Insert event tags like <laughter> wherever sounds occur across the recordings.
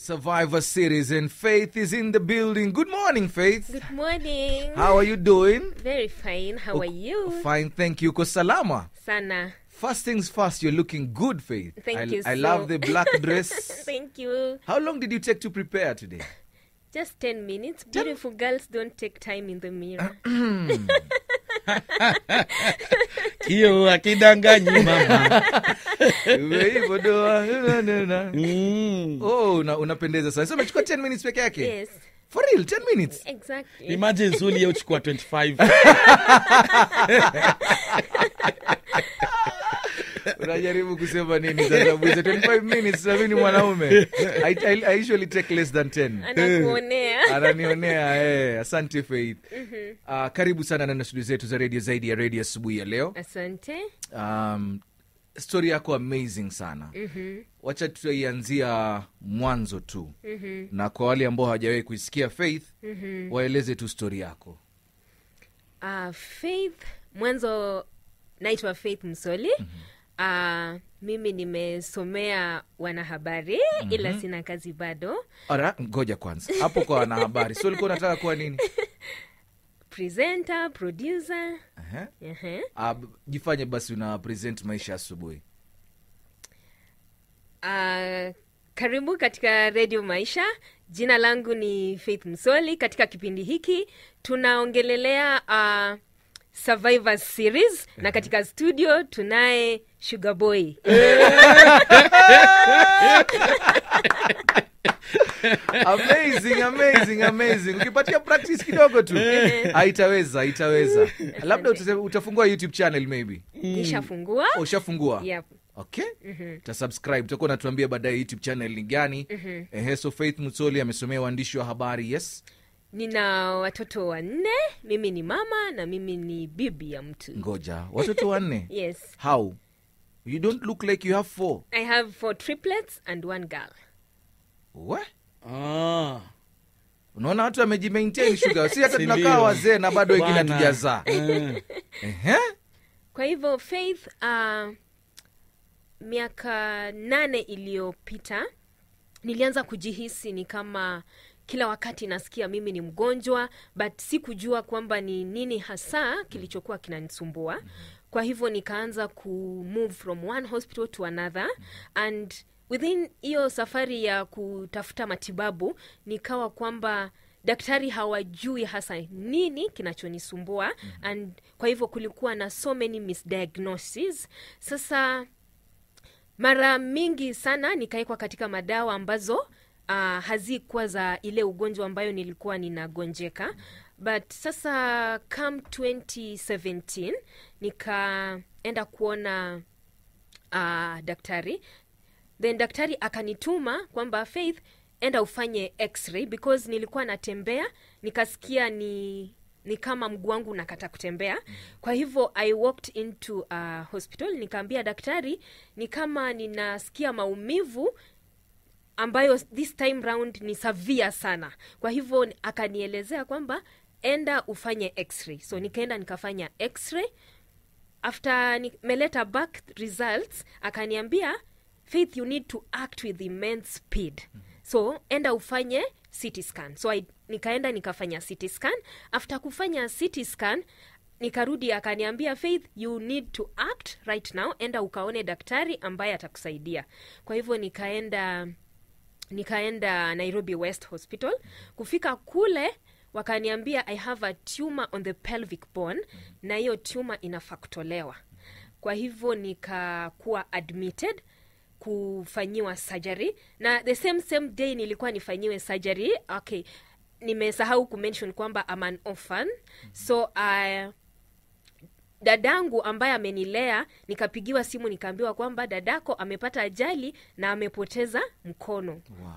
Survivor Series, and Faith is in the building. Good morning, Faith. Good morning. How are you doing? Very fine. How oh, are you? Fine, thank you. Uko salama. Sana. First things first, you're looking good, Faith. Thank I, you I so- love the black <laughs> dress. Thank you. How long did you take to prepare today? Just 10 minutes. Beautiful girls don't take time in the mirror. <clears throat> <laughs> hiyo akidanganyi mama hivyo doa, na. mm. Oh, una, unapendeza sana. So umechukua 10 minutes peke yake? yes. For real, 10 minutes? Exactly. imagine zuli yeuchukua 25 <laughs> unajaribu kusema nini sasa Bwiza? 25 minutes na mimi ni mwanaume <laughs> I, I, I usually take less than 10 Anakuonea. ananionea eh, asante faith uh, karibu sana nana ya studio zetu za radio zaidi ya radio asubuhi ya leo Asante. um, stori yako amazing sana wacha tutaianzia mwanzo tu mm-hmm. na kwa wale ambao hawajawahi kuisikia faith mm-hmm. waeleze tu stori yako Uh, Faith, mwanzo naitwa Faith Msoli. Uh, mimi nimesomea wanahabari mm-hmm. ila sina kazi bado. ara ngoja kwanza hapo kwa wanahabari so ulikuwa unataka kuwa nini <laughs> Presenter, producer. Aha. Uh-huh. Uh, jifanye basi una present maisha asubuhi Uh, karibu katika redio Maisha. Jina langu ni Faith Msoli. Katika kipindi hiki tunaongelelea uh, Survivor Series. Na katika studio tunaye Sugar Boy. <laughs> amazing amazing amazing. Ukipatia practice kidogo tu. Aitaweza haitaweza labda utafungua youtube channel maybe. Nishafungua. Mm. ushafungua? Yep. okay. Utasubscribe. Utakuwa unatuambia baadaye youtube channel ni gani. Mm-hmm. ehe so faith mutsoli amesomea uandishi wa habari. Yes Nina watoto wanne. Mimi ni mama na mimi ni bibi ya mtu. ngoja watoto wanne <laughs> Yes. how you don't look like you have four I have four triplets and one girl. What? ah. unaona watu amejimaintain shuga, si hata <laughs> tunakaa wazee na bado wengine hatujazaa Eh. Ehe. Kwa hivyo Faith, uh, miaka nane iliyopita nilianza kujihisi ni kama kila wakati nasikia mimi ni mgonjwa, but sikujua kwamba ni nini hasa kilichokuwa kinanisumbua. Kwa hivyo nikaanza ku move from one hospital to another and within hiyo safari ya kutafuta matibabu nikawa kwamba daktari hawajui hasa nini kinachonisumbua mm -hmm. and kwa hivyo kulikuwa na so many misdiagnoses sasa mara mingi sana nikawekwa katika madawa ambazo uh, hazikuwa za ile ugonjwa ambayo nilikuwa ninagonjeka. But sasa come 2017 nikaenda kuona uh, daktari. Then daktari akanituma kwamba faith enda ufanye x-ray because nilikuwa natembea nikasikia ni ni kama mguu wangu nakata kutembea. Kwa hivyo i walked into a hospital nikaambia daktari ni kama ninasikia maumivu ambayo this time round ni savia sana. Kwa hivyo akanielezea kwamba enda ufanye x-ray. So nikaenda nikafanya x-ray. After nimeleta back results akaniambia faith you need to act with immense speed. So enda ufanye ct scan. So I, nikaenda nikafanya ct scan. After kufanya ct scan nikarudi akaniambia faith you need to act right now. Enda ukaone daktari ambaye atakusaidia. Kwa hivyo nikaenda nikaenda nairobi west hospital. Kufika kule wakaniambia i have a tumor on the pelvic bone na hiyo tumor inafaktolewa. kwa hivyo nikakuwa admitted kufanyiwa surgery. Na the same same day nilikuwa nifanyiwe surgery. Okay nimesahau kumention kwamba orphan. So uh, dadangu ambaye amenilea nikapigiwa simu nikaambiwa kwamba dadako amepata ajali na amepoteza mkono. Wow.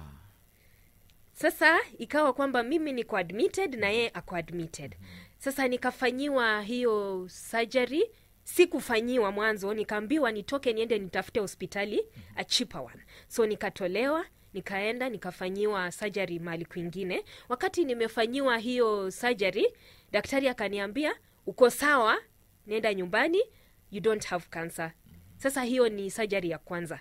sasa ikawa kwamba mimi niko admitted na yeye ako admitted. Sasa nikafanyiwa hiyo surgery sikufanyiwa mwanzo nikaambiwa nitoke niende nitafute hospitali a cheaper one. So nikatolewa nikaenda nikafanyiwa surgery mali kwingine. Wakati nimefanyiwa hiyo surgery daktari akaniambia uko sawa nenda nyumbani you don't have cancer. Sasa hiyo ni surgery ya kwanza.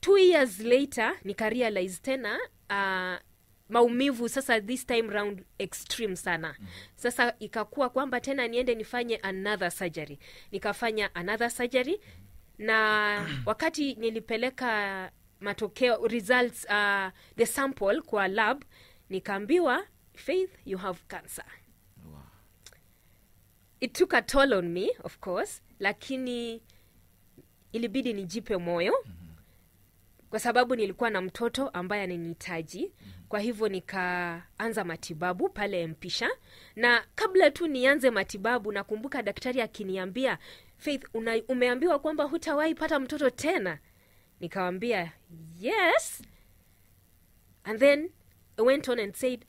Two years later nikarealize tena uh, maumivu sasa this time round extreme sana. Sasa ikakuwa kwamba tena niende nifanye another surgery. Nikafanya another surgery na wakati nilipeleka matokeo results uh, the sample kwa lab nikaambiwa faith you have cancer it took a toll on me of course lakini ilibidi nijipe moyo kwa sababu nilikuwa na mtoto ambaye ananihitaji kwa hivyo nikaanza matibabu pale mpisha na kabla tu nianze matibabu nakumbuka daktari akiniambia faith una, umeambiwa kwamba hutawahi pata mtoto tena? Nikawambia yes. And then I went on and said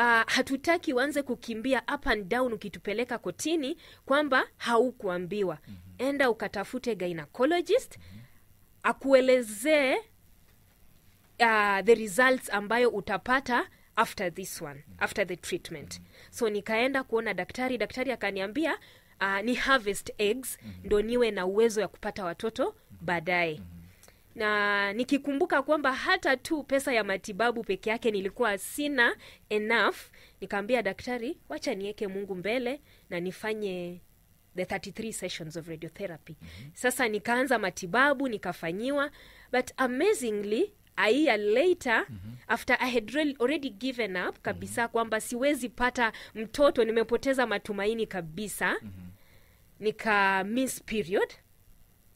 uh, hatutaki uanze kukimbia up and down ukitupeleka kotini kwamba haukuambiwa mm-hmm. enda ukatafute gynecologist mm-hmm. akuelezee uh, the results ambayo utapata after this one after the treatment mm -hmm. so nikaenda kuona daktari daktari akaniambia uh, ni harvest eggs mm -hmm. ndo niwe na uwezo ya kupata watoto baadaye na nikikumbuka kwamba hata tu pesa ya matibabu peke yake nilikuwa sina enough nikaambia daktari wacha niweke mungu mbele na nifanye the 33 sessions of radiotherapy mm-hmm. sasa nikaanza matibabu nikafanyiwa but amazingly a year later mm-hmm. after i had already given up kabisa mm-hmm. kwamba siwezi pata mtoto nimepoteza matumaini kabisa mm-hmm. nika miss period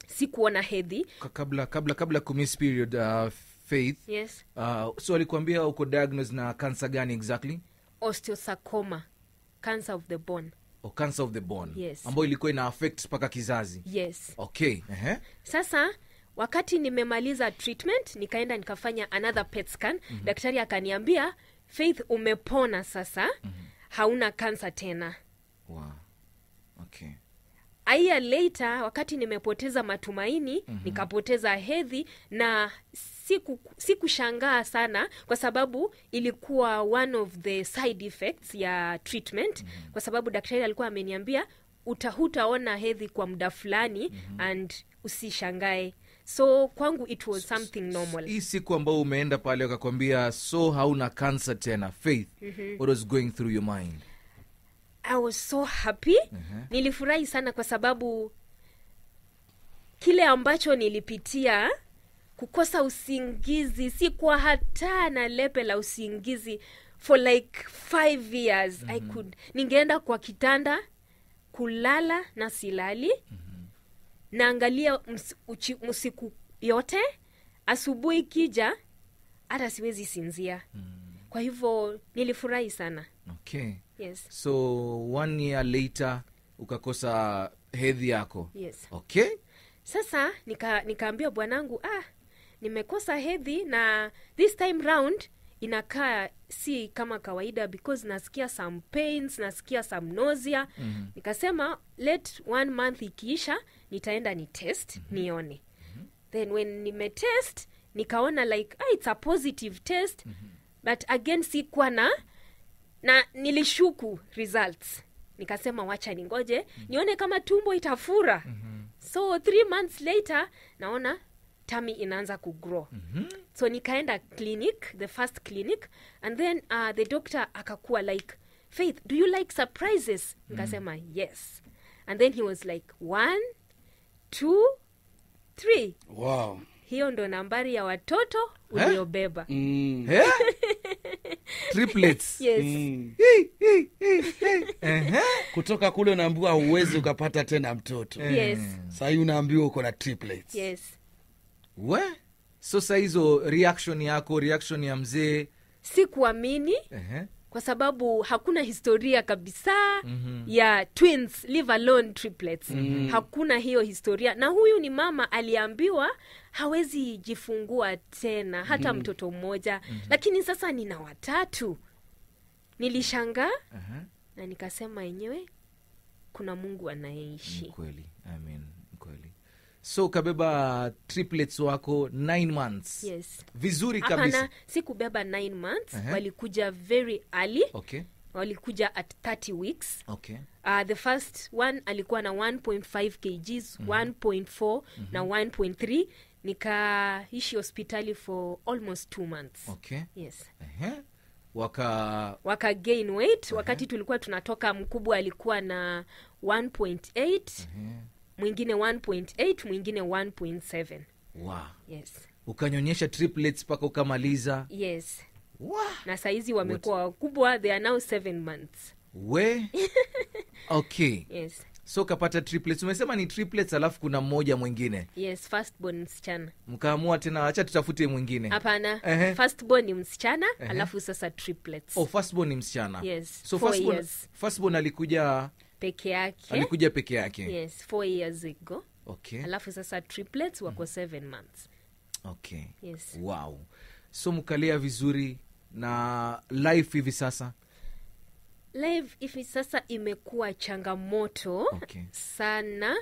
sikuona hedhi Ka- kabla kabla kabla kumiss period uh, faith yes uh, so alikuambia uko diagnose na cancer gani exactly osteosarcoma cancer of the bone oh, cancer of the bone Yes. ambayo ilikuwa ina affect mpaka kizazi yes okay uh-huh. sasa wakati nimemaliza treatment nikaenda nikafanya another pet scan mm-hmm. daktari akaniambia faith umepona sasa mm-hmm. hauna kansa tena wow. okay a year later wakati nimepoteza matumaini mm-hmm. nikapoteza hedhi na siku sikushangaa sana kwa sababu ilikuwa one of the side effects ya treatment mm-hmm. kwa sababu daktari alikuwa ameniambia utahutaona hedhi kwa muda fulani mm-hmm. and usishangae so kwangu it was something normal hii siku ambao umeenda pale wakakwambia so hauna cancer tena faith mm-hmm. what was going through your mind I was so happy uh-huh. nilifurahi sana kwa sababu kile ambacho nilipitia kukosa usingizi si kwa hata na lepe la usingizi for like five years mm-hmm. i could ningeenda kwa kitanda kulala na silali mm-hmm. naangalia ms- uchi- usiku yote asubuhi kija hata siwezi sinzia mm-hmm. kwa hivyo nilifurahi sana okay yes so one year later ukakosa hedhi yako yes okay sasa nika nikaambia bwanangu ah nimekosa hedhi na this time round inakaa si kama kawaida because nasikia some pains nasikia some nausea mm-hmm. nikasema let one month ikiisha nitaenda ni test mm-hmm. nione mm-hmm. then when nimetest nikaona like ah, it's a positive test mm-hmm. but again sikuwa na na nilishuku results nikasema wacha ningoje mm-hmm. nione kama tumbo itafura mm-hmm. so th months later naona tami inaanza kugrow mm-hmm. so nikaenda clinic the first clinic and then uh, the doctor akakuwa like faith do you like surprises nikasema yes and then he was like one two three wow hiyo ndo nambari ya watoto Eh? uliobeba mm. Eh? <laughs> triplets. <laughs> Yes. Mm. Ehe. kutoka kule unaambiwa huwezi ukapata tena mtoto. Yes. Sahii unaambiwa uko na triplets. Yes. We? So sa hizo reaction yako reaction ya mzee? Sikuamini. Ehe. kwa sababu hakuna historia kabisa mm-hmm. ya twins live alone triplets. Mm-hmm. hakuna hiyo historia. Na huyu ni mama aliambiwa hawezi jifungua tena hata mm-hmm. mtoto mmoja. Mm-hmm. lakini sasa nina watatu. Nilishangaa -huh. na nikasema yenyewe kuna mungu anayeishi. Kweli. Amen. Kweli. So ukabeba triplets wako nine months. Yes. Vizuri kabisa. hapana sikubeba nine months. -huh. walikuja very early. Okay. Walikuja at 30 weeks. Okay. Uh, the first one alikuwa na 1.5 kgs mm-hmm. 1.4 mm-hmm. na 1.3 nikaishi hospitali for almost two months. Okay. Yes. Ehe. waka waka gain weight. Uh-huh. wakati tulikuwa tunatoka mkubwa alikuwa na 1.8 mwingine 1.8 mwingine 1.7 wow. yes. Ukanyonyesha triplets mpaka ukamaliza? Yes. Wa. na saizi wamekuwa wakubwa they are now seven months. We? <laughs> Okay. Yes so ukapata triplets. Umesema ni triplets alafu kuna mmoja mwingine. Yes firstborn msichana. Mkaamua tena acha tutafute mwingine. Hapana. Firstborn ni msichana alafu sasa triplets. Oh, firstborn ni msichana. Yes, so firstborn, years. firstborn alikuja peke yake. alikuja peke yake. Yes four years ago. Okay. Alafu sasa triplets wako seven months. Okay. Yes. Wow. So mkalea vizuri na life hivi sasa live hivi sasa imekuwa changamoto Okay. sana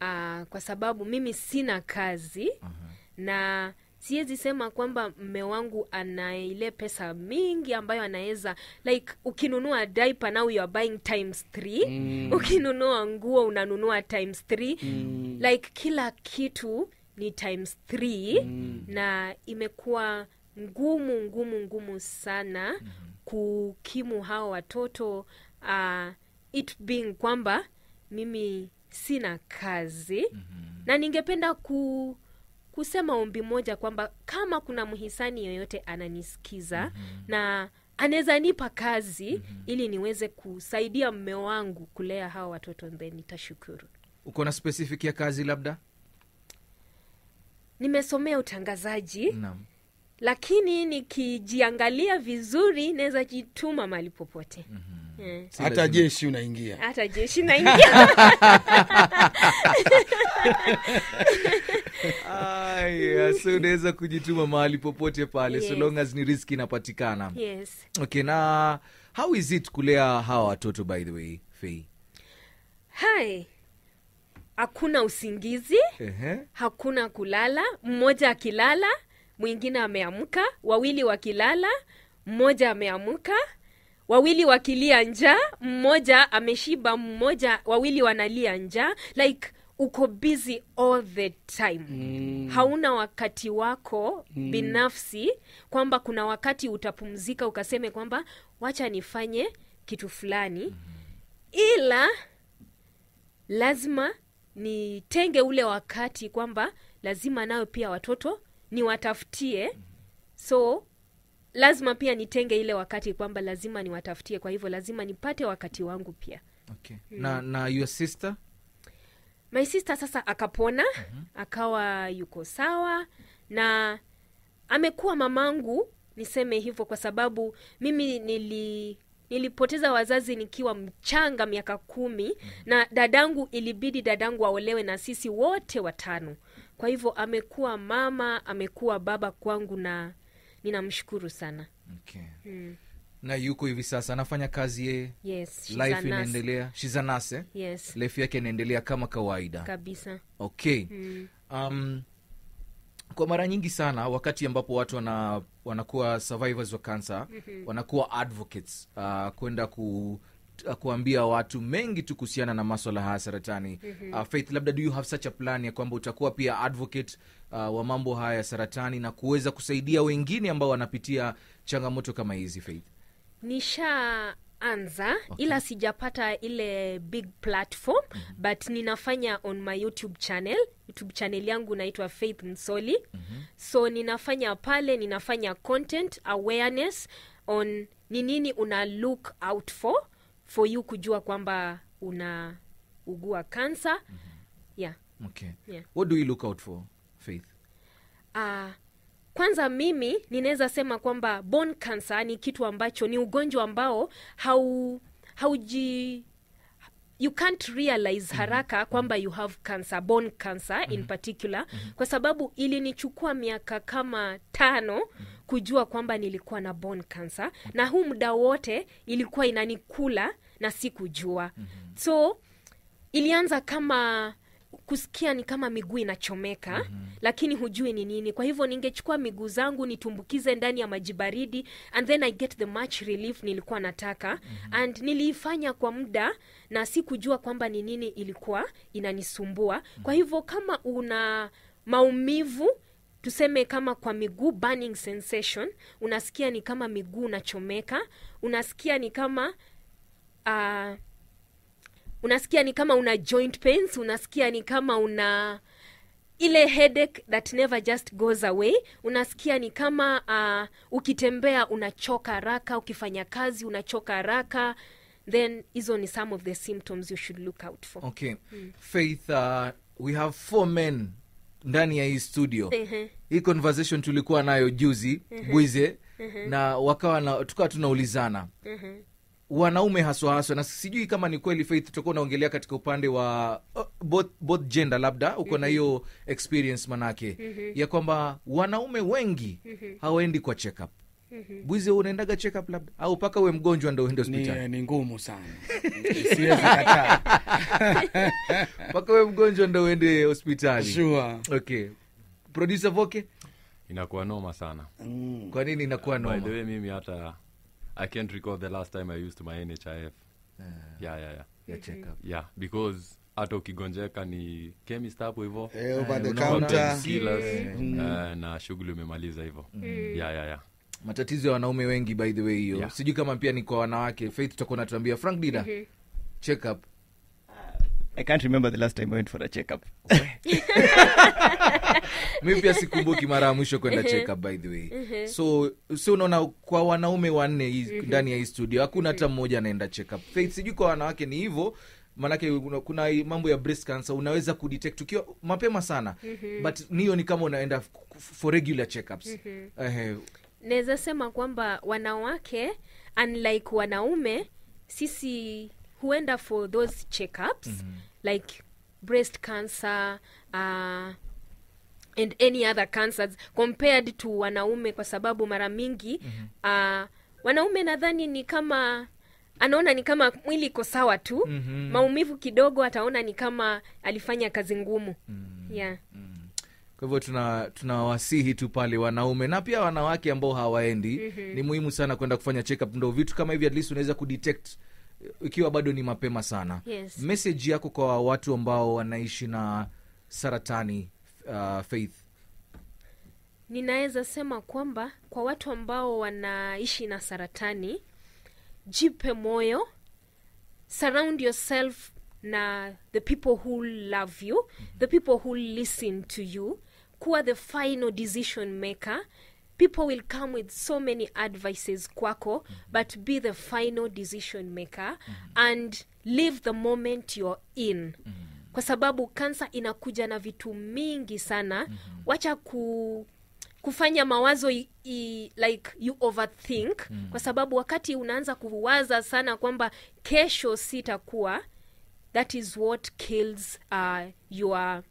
uh, kwa sababu mimi sina kazi uh-huh. na siwezi sema kwamba mme wangu anaile pesa mingi ambayo anaweza like ukinunua diaper now you are buying times 3 mm. ukinunua nguo unanunua times 3 mm. like kila kitu ni times 3 mm. na imekuwa ngumu ngumu ngumu sana mm-hmm. Kukimu hawa watoto uh, it being kwamba mimi sina kazi mm-hmm. na ningependa ku kusema ombi moja kwamba kama kuna mhisani yoyote ananisikiza mm-hmm. na anaweza nipa kazi mm-hmm. ili niweze kusaidia mme wangu kulea hawa watoto then nitashukuru uko na specific ya kazi labda nimesomea utangazaji naam lakini nikijiangalia vizuri naweza jituma mahali popote. Mm-hmm. yeah. Hata jeshi unaingia. Hata jeshi naingia. <laughs> So unaweza kujituma mahali popote pale so Yes. long as ni riski inapatikana. Yes. Okay na how is it kulea hawa watoto by the way fei? Hai. Hakuna usingizi. Uh-huh. hakuna kulala. Mmoja akilala mwingine ameamka wawili wakilala mmoja ameamka wawili wakilia njaa mmoja ameshiba mmoja wawili wanalia njaa like uko busy all the time mm. hauna wakati wako mm. binafsi kwamba kuna wakati utapumzika ukaseme kwamba wacha nifanye kitu fulani mm. ila lazima nitenge ule wakati kwamba lazima nayo pia watoto niwatafutie. So lazima pia nitenge ile wakati kwamba lazima niwatafutie. Kwa hivyo lazima nipate wakati wangu pia. Okay. na na your sister? My sister sasa akapona akawa yuko sawa na amekuwa mamangu niseme hivyo kwa sababu mimi nili nilipoteza wazazi nikiwa mchanga miaka kumi na dadangu ilibidi dadangu aolewe na sisi wote watano. Kwa hivyo amekuwa mama amekuwa baba kwangu na ninamshukuru sana. Okay. na yuko hivi sasa anafanya kazi yeye? Yes life inaendelea. Shizanase yes. Life yake inaendelea kama kawaida. Kabisa. Okay. Um, kwa mara nyingi sana wakati ambapo watu wana, wanakuwa survivors wa cancer mm-hmm. wanakuwa advocates uh, kwenda ku uh, kuambia watu mengi tu kuhusiana na maswala haya saratani mm-hmm. uh, faith labda do you have such a plan ya kwamba utakuwa pia advocate uh, wa mambo haya ya saratani na kuweza kusaidia wengine ambao wanapitia changamoto kama hizi faith nishaanza okay. ila sijapata ile big platform mm-hmm. but ninafanya on my youtube channel youtube channel yangu naitwa faith msoli mm-hmm. so ninafanya pale ninafanya content awareness on ni nini una look out for for you kujua kwamba una ugua kansa mm-hmm. yeah okay. Yeah. what do you look out for faith uh, kwanza mimi ninaweza sema kwamba bone cancer ni kitu ambacho ni ugonjwa ambao hau hauji you can't realize haraka kwamba you have cancer bone cancer in particular. Kwa sababu ilinichukua miaka kama tano kujua kwamba nilikuwa na bone cancer na huu muda wote ilikuwa inanikula na sikujua. So ilianza kama kusikia ni kama miguu inachomeka mm-hmm. lakini hujui ni nini kwa hivyo ningechukua miguu zangu nitumbukize ndani ya maji baridi and then i get the much relief nilikuwa nataka mm-hmm. and niliifanya kwa muda na sikujua kwamba ni nini ilikuwa inanisumbua mm-hmm. kwa hivyo kama una maumivu tuseme kama kwa miguu burning sensation unasikia ni kama miguu unachomeka unasikia ni kama uh, unasikia ni kama una joint pains unasikia ni kama una ile headache that never just goes away. Unasikia ni kama uh, ukitembea unachoka haraka ukifanya kazi unachoka haraka. Then hizo ni some of the symptoms you should look out for. Okay. Faith uh, we have four men ndani ya hii studio. Ehe. hii conversation tulikuwa nayo juzi bwize na wakawa na tukawa tunaulizana wanaume haswa haswa na sijui kama ni kweli faith tutakuwa unaongelea katika upande wa uh, both, both gender labda uko na hiyo experience manake mm -hmm. ya kwamba wanaume wengi mm -hmm. hawaendi kwa checkup Mm -hmm. bwize unaendaga check up labda au mpaka uwe mgonjwa ndo uende hospitali ni, ni ngumu sana <laughs> siwezi kataa <laughs> mpaka uwe mgonjwa ndo uende hospitali sure. okay producer voke inakuwa noma sana mm. kwa nini inakuwa by the way mimi hata i can't recall the last time i used my nhif yeah, yeah, yeah. ya check up. Yeah because hata ukigonjeka ni chemist hapo hivo. Eh, over the unaona- counter. Painkillers, eh, na shughuli umemaliza hivo. Yeah, yeah, yeah. matatizo ya wanaume wengi by the way hiyo. Yeah. sijui kama pia ni kwa wanawake. Faith tutakuwa natuambia frank dida check up I can't remember the last time I went for a checkup. <laughs> mi pia sikumbuki mara ya mwisho kwenda checkup by the way so so unaona kwa wanaume wanne ndani ya hii studio hakuna hata mmoja anaenda checkup. faith sijui kwa wanawake ni hivyo maanake kuna- kuna mambo ya breast cancer unaweza kudetect ukiwa mapema sana mm-hmm. but niyo ni kama unaenda for regular checkups mm-hmm. uh-huh. naweza sema kwamba wanawake unlike wanaume sisi huenda for those checkups mm-hmm. Like breast cancer uh, and any other cancers compared to wanaume kwa sababu mara mingi mm-hmm. uh, wanaume nadhani ni kama anaona ni kama mwili iko sawa tu mm-hmm. maumivu kidogo ataona ni kama alifanya kazi ngumu mm-hmm. yeah kwa hivyo tuna tunawasihi tu pale wanaume na pia wanawake ambao hawaendi mm-hmm. ni muhimu sana kwenda kufanya checkup ndo vitu kama hivi at least unaweza kudetect ikiwa bado ni mapema sana Yes. message yako kwa watu ambao wanaishi na saratani uh, faith ninaweza sema kwamba kwa watu ambao wanaishi na saratani jipe moyo surround yourself na the people who love you the people who listen to you kuwa the final decision maker people will come with so many advices kwako mm -hmm. but be the final decision maker mm -hmm. and live the moment you're in mm -hmm. kwa sababu kansa inakuja na vitu mingi sana mm -hmm. wacha ku kufanya mawazo i, i, like you overthink mm. kwa sababu wakati unaanza kuwaza sana kwamba kesho sitakuwa that is what kills uh, your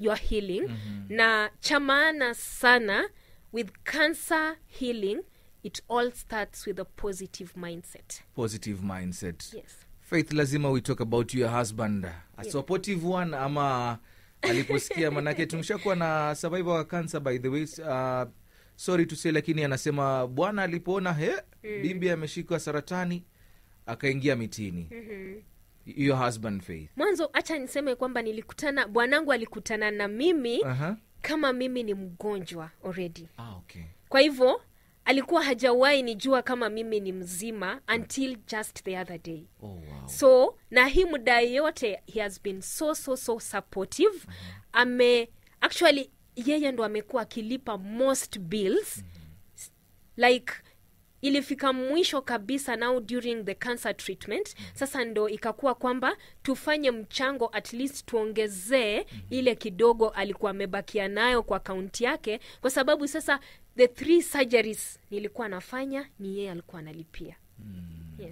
your healing mm-hmm. na cha maana sana with cancer healing it all starts with a positive mindset. Positive mindset. Yes. Faith lazima we talk about your husband. A supportive one ama aliposikia? <laughs> Manake tumeshakuwa na survivor wa cancer by the way. Uh, sorry to say lakini anasema bwana alipoona he mm. bibi ameshikwa saratani akaingia mitini. Mm-hmm. Your husband faith. Mwanzo hacha niseme kwamba nilikutana bwanangu alikutana na mimi Aha. Kama mimi ni mgonjwa already ah, okay. kwa hivyo alikuwa hajawahi nijua kama mimi ni mzima until just the other day oh, wow. so na hii muda yote he has been so so so supportive Mm -hmm. ame actually yeye ndo amekuwa akilipa most bills Mm -hmm. like ilifika mwisho kabisa now during the cancer treatment. Sasa ndo ikakuwa kwamba tufanye mchango at least tuongezee ile kidogo alikuwa amebakia nayo kwa kaunti yake. Kwa sababu sasa the three surgeries nilikuwa nafanya ni yeye alikuwa analipia. Yes Eh,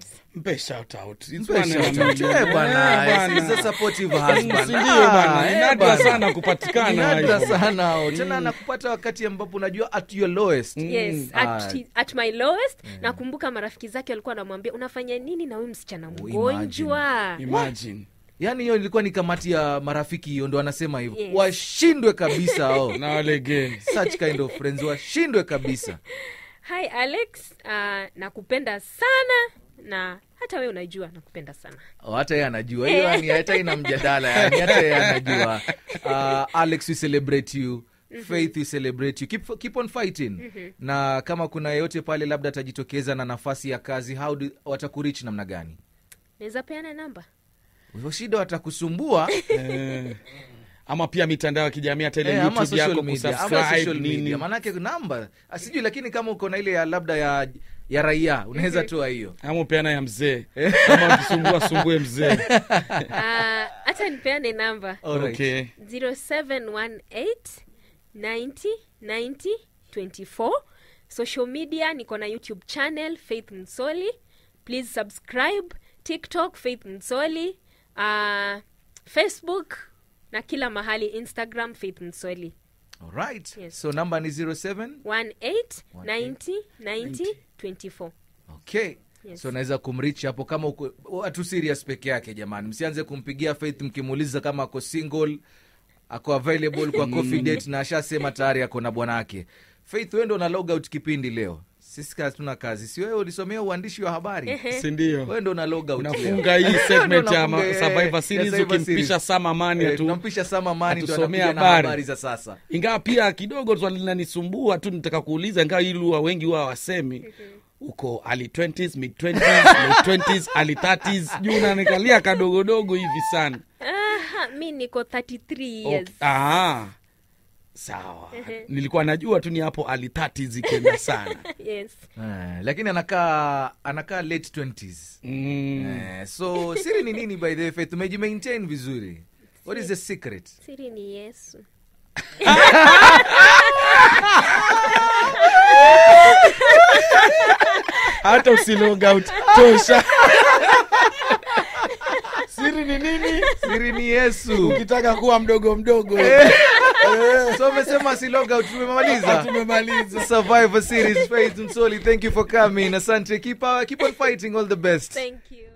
bwana, Eh, he's a supportive husband. Si ndio bwana, Ah, eh, sana Ni kupatikana sana tena nakupata wakati ambapo unajua at your lowest. Yes Ah. at, at my lowest nakumbuka marafiki zake walikuwa anamwambia unafanya nini na huyu msichana imagine. mgonjwa? Imagine. yaani hiyo ilikuwa ni kamati ya marafiki hiyo ndo anasema hivyo. Yes. washindwe kabisa oh. na walegee such kind of friends. Washindwe kabisa. Hi alex. Uh, nakupenda sana na hata we unajua nakupenda sana. Oh, hata yeye anajua. Hiyo <laughs> yani hata ina mjadala yani hata yeye anajua. Uh, alex we celebrate you. Faith we celebrate you. Keep, keep on fighting. Mm-hmm. na kama kuna yeyote pale labda atajitokeza na nafasi ya kazi how do, watakurich namna gani? Naweza peana namba. Shida watakusumbua. <laughs> Eh, ama pia mitandao ya kijamii hata ile hey, youtube yako kusubscribe nini. maanake namba asijui sijui lakini kama uko na ile ya labda ya ya raia. Unaweza toa hiyo. Ama upeana ya mzee. <laughs> Ama ukisumbua sumbue mzee. <laughs> Ah, hata nipeane namba. Okay. 0718 90 90 24 social media niko na youtube channel faith msoli please subscribe. Tiktok faith msoli uh, facebook na kila mahali instagram faith msoli Alright. Yes. so number ni 07 18 90 90 24 okay Yes. so naweza kumrich hapo kama uko watu serious peke yake jamani msianze kumpigia faith mkimuuliza kama ako single ako available kwa <laughs> coffee date na ashasema tayari ako na bwanawake faith wewe na una log out kipindi leo sisi tuna kazi. Si wewe ulisomea uandishi wa habari? Sindio wewe ndo unaloga unafunga hii segment ya eh, survivor series ukimpisha sama mani tu atu tunampisha sama mani na habari. za sasa. Ingawa pia kidogo swali linanisumbua tu nitaka kuuliza ingawa hili huwa wengi huwa wasemi uko ali 20s mid 20s late 20s ali 30s juu nanikalia kadogodogo hivi sana. Aha, mi niko 33 years. Okay. Sawa. Nilikuwa najua tu ni hapo alitati 30s ikienda sana. <laughs> Yes. Eh, lakini anakaa anakaa late 20s mm. Eh, so siri ni nini by the way? Faith umejimaintain vizuri. What is the secret? Siri ni yesu. Hata usilogout tosha. Siri ni nini? Siri ni yesu. Ukitaka kuwa mdogo mdogo <laughs> so umesema si log out tumemaliza. Tumemaliza survivor series faith msoli thank you for coming. Asante keep, uh, keep on fighting all the best. Thank you